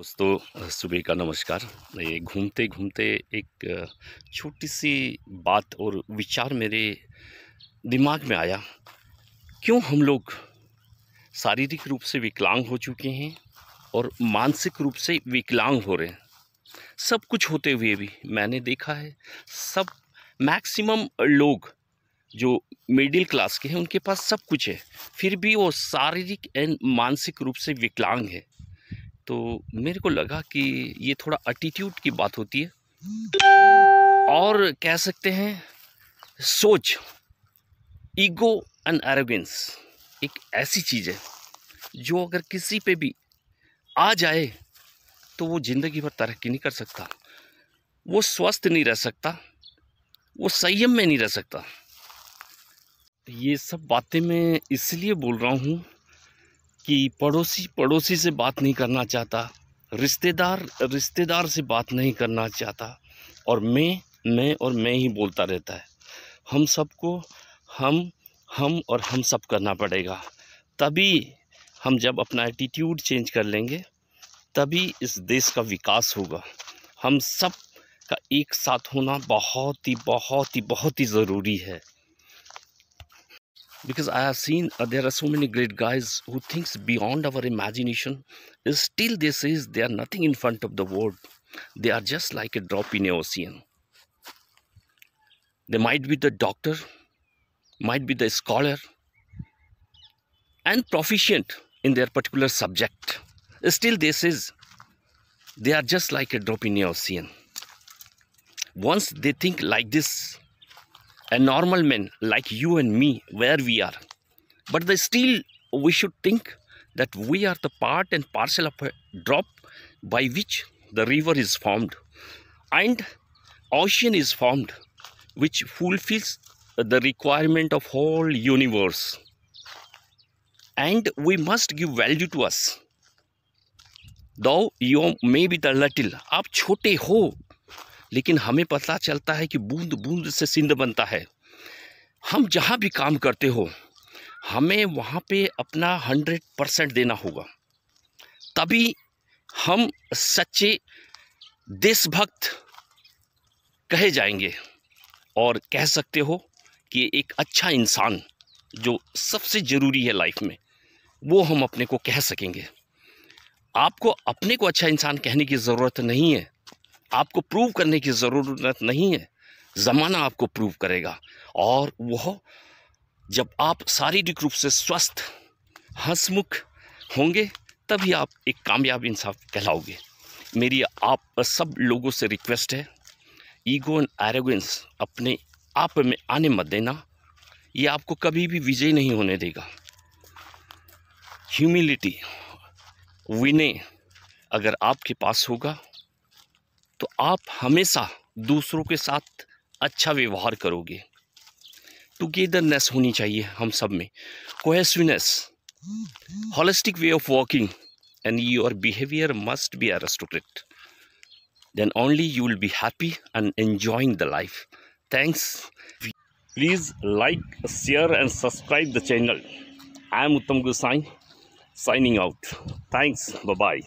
दोस्तों सुबह का नमस्कार। ये घूमते घूमते एक छोटी सी बात और विचार मेरे दिमाग में आया। क्यों हम लोग शारीरिक रूप से विकलांग हो चुके हैं और मानसिक रूप से विकलांग हो रहे हैं? सब कुछ होते हुए भी मैंने देखा है, सब मैक्सिमम लोग जो मिडिल क्लास के हैं, उनके पास सब कुछ है। फिर भी वो शारीरिक एंड मानसिक रूप से विकलांग है। तो मेरे को लगा कि ये थोड़ा एटीट्यूड की बात होती है। और कह सकते हैं, सोच ईगो एंड एरोगेंस एक ऐसी चीज़ है, जो अगर किसी पे भी आ जाए तो वो ज़िंदगी भर तरक्की नहीं कर सकता। वो स्वस्थ नहीं रह सकता, वो संयम में नहीं रह सकता। ये सब बातें मैं इसलिए बोल रहा हूँ कि पड़ोसी पड़ोसी से बात नहीं करना चाहता, रिश्तेदार रिश्तेदार से बात नहीं करना चाहता। और मैं मैं और मैं ही बोलता रहता है। हम सबको, हम हम और हम सब करना पड़ेगा। तभी हम जब अपना एटीट्यूड चेंज कर लेंगे, तभी इस देश का विकास होगा। हम सब का एक साथ होना बहुत ही बहुत ही बहुत ही ज़रूरी है। Because I have seen uh, there are so many great guys who thinks beyond our imagination. Still, they says they are nothing in front of the world. They are just like a drop in the ocean. They might be the doctor, might be the scholar, and proficient in their particular subject. Still, they says they are just like a drop in the ocean. Once they think like this, a normal man like you and me where we are but the still we should think that we are the part and parcel of a drop by which the river is formed and ocean is formed which fulfills the requirement of whole universe and we must give value to us though you may be the little आप छोटे हो लेकिन हमें पता चलता है कि बूंद बूंद से सिंध बनता है। हम जहाँ भी काम करते हो, हमें वहाँ पे अपना हंड्रेड परसेंट देना होगा। तभी हम सच्चे देशभक्त कहे जाएँगे और कह सकते हो कि एक अच्छा इंसान जो सबसे ज़रूरी है लाइफ में, वो हम अपने को कह सकेंगे। आपको अपने को अच्छा इंसान कहने की ज़रूरत नहीं है। आपको प्रूव करने की ज़रूरत नहीं है। ज़माना आपको प्रूव करेगा। और वह जब आप शारीरिक रूप से स्वस्थ, हंसमुख होंगे, तभी आप एक कामयाब इंसान कहलाओगे। मेरी आप, सब लोगों से रिक्वेस्ट है, ईगो एंड एरोगेंस अपने आप में आने मत देना। ये आपको कभी भी विजय नहीं होने देगा। ह्यूमिलिटी विनय अगर आपके पास होगा आप हमेशा दूसरों के साथ अच्छा व्यवहार करोगे। टुगेदरनेस होनी चाहिए हम सब में। Cohesiveness holistic way of walking and your behaviour must be aristocrat then only you will be happy and enjoying the life thanks please like share and subscribe the channel I am Uttam Gosai signing out thanks bye